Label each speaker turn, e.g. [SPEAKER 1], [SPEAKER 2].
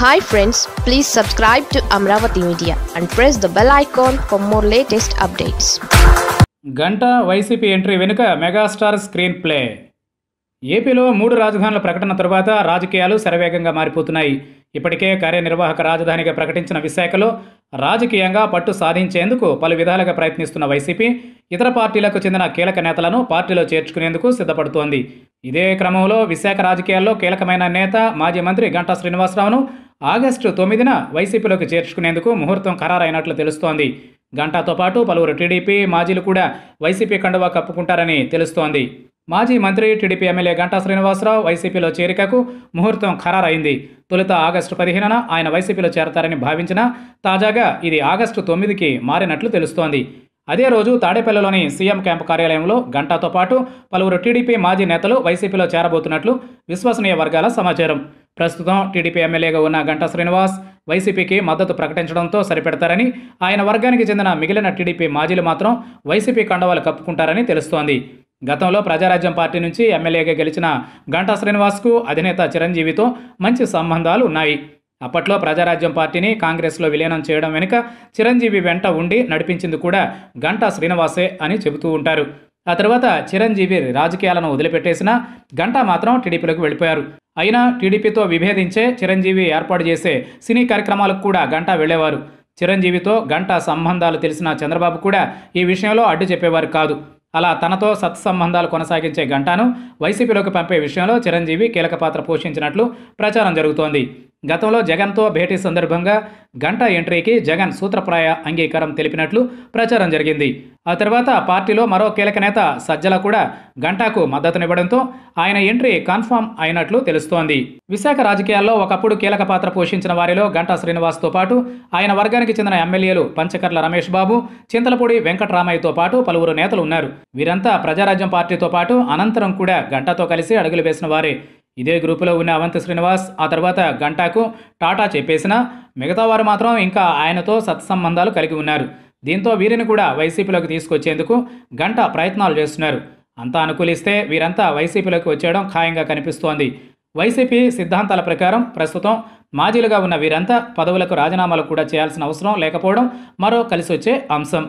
[SPEAKER 1] Hi friends please subscribe to Amaravati media and press the bell icon for more latest updates
[SPEAKER 2] గంట YCP entry వెనుక megastar screen play. ఏపీలో మూడు రాజధానుల ప్రకటన తరువాత రాజకీయాలు శరవేగంగా మారిపోతున్నాయి. ఇప్పటికే కార్యనిర్వాహక రాజధానిగా ప్రకటించిన విశాఖలో రాజకీయంగా పట్టు సాధించేందుకు పలు విధాలుగా ప్రయత్నిస్తున్న వైసీపీ ఇతర పార్టీలకు చెందిన కీలక నేతలను పార్టీలో చేర్చుకునేందుకు సిద్ధపడుతోంది. ఇదే క్రమంలో విశాఖ రాజకీయాల్లో కీలకమైన నేత మాజీ మంత్రి గంటా శ్రీనివాసరావును ఆగస్టు తొమ్మిదిన వైసీపీలోకి చేర్చుకునేందుకు ముహూర్తం ఖరారైనట్లు తెలుస్తోంది. గంటాతో పాటు పలువురు టీడీపీ మాజీలు కూడా వైసీపీ కండువా కప్పుకుంటారని తెలుస్తోంది. మాజీ మంత్రి టీడీపీ ఎమ్మెల్యే గంటా శ్రీనివాసరావు వైసీపీలో చేరికకు ముహూర్తం ఖరారైంది. తొలుత ఆగస్టు పదిహేనున ఆయన వైసీపీలో చేరతారని భావించినా తాజాగా ఇది ఆగస్టు తొమ్మిదికి మారినట్లు తెలుస్తోంది. అదే రోజు తాడేపల్లిలోని సీఎం క్యాంపు కార్యాలయంలో గంటాతో పాటు పలువురు టీడీపీ మాజీ నేతలు వైసీపీలో చేరబోతున్నట్లు విశ్వసనీయ వర్గాల సమాచారం. ప్రస్తుతం టీడీపీ ఎమ్మెల్యేగా ఉన్న గంటా శ్రీనివాస్ వైసీపీకి మద్దతు ప్రకటించడంతో సరిపెడతారని ఆయన వర్గానికి చెందిన మిగిలిన టీడీపీ మాజీలు మాత్రం వైసీపీ కండవాలు కప్పుకుంటారని తెలుస్తోంది. గతంలో ప్రజారాజ్యం పార్టీ నుంచి ఎమ్మెల్యేగా గెలిచిన గంటా శ్రీనివాస్కు అధినేత చిరంజీవితో మంచి సంబంధాలు ఉన్నాయి. అప్పట్లో ప్రజారాజ్యం పార్టీని కాంగ్రెస్లో విలీనం చేయడం వెనుక చిరంజీవి వెంట ఉండి నడిపించింది కూడా గంటా శ్రీనివాసే అని చెబుతూ ఉంటారు. ఆ తర్వాత చిరంజీవి రాజకీయాలను వదిలిపెట్టేసిన గంటా మాత్రం టీడీపీలోకి వెళ్ళిపోయారు. అయినా టీడీపీతో విభేదించే చిరంజీవి ఏర్పాటు చేసే సినీ కార్యక్రమాలకు కూడా గంటా వెళ్ళేవారు. చిరంజీవితో గంట సంబంధాలు తెలిసిన చంద్రబాబు కూడా ఈ విషయంలో అడ్డు చెప్పేవారు కాదు. అలా తనతో సత్సంబంధాలు కొనసాగించే గంటాను వైసీపీలోకి పంపే విషయంలో చిరంజీవి కీలక పాత్ర పోషించినట్లు ప్రచారం జరుగుతోంది. గతంలో జగన్తో భేటీ సందర్భంగా గంటా ఎంట్రీకి జగన్ సూత్రప్రాయ అంగీకారం తెలిపినట్లు ప్రచారం జరిగింది. ఆ తర్వాత పార్టీలో మరో కీలక నేత సజ్జల కూడా గంటాకు మద్దతునివ్వడంతో ఆయన ఎంట్రీ కన్ఫామ్ అయినట్లు తెలుస్తోంది. విశాఖ రాజకీయాల్లో ఒకప్పుడు కీలక పాత్ర పోషించిన వారిలో గంటా శ్రీనివాస్తో పాటు ఆయన వర్గానికి చెందిన ఎమ్మెల్యేలు పంచకర్ల రమేష్ బాబు చింతలపూడి వెంకటరామయ్యతో పాటు పలువురు నేతలు ఉన్నారు. వీరంతా ప్రజారాజ్యం పార్టీతో పాటు అనంతరం కూడా గంటాతో కలిసి అడుగులు వేసిన వారే. ఇదే గ్రూపులో ఉన్న అవంతి శ్రీనివాస్ ఆ తర్వాత గంటాకు టాటా చెప్పేసిన మిగతా వారు మాత్రం ఇంకా ఆయనతో సత్సంబంధాలు కలిగి ఉన్నారు. దీంతో వీరిని కూడా వైసీపీలోకి తీసుకొచ్చేందుకు గంట ప్రయత్నాలు చేస్తున్నారు. అంతా అనుకూలిస్తే వీరంతా వైసీపీలోకి వచ్చేయడం ఖాయంగా కనిపిస్తోంది. వైసీపీ సిద్ధాంతాల ప్రకారం ప్రస్తుతం మాజీలుగా ఉన్న వీరంతా పదవులకు రాజీనామాలు కూడా చేయాల్సిన అవసరం లేకపోవడం మరో కలిసి వచ్చే అంశం.